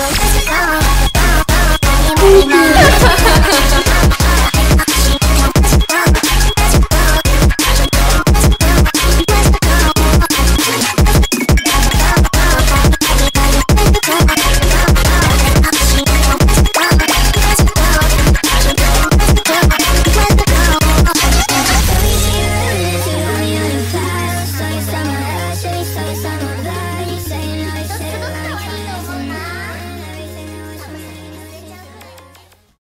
Cause you're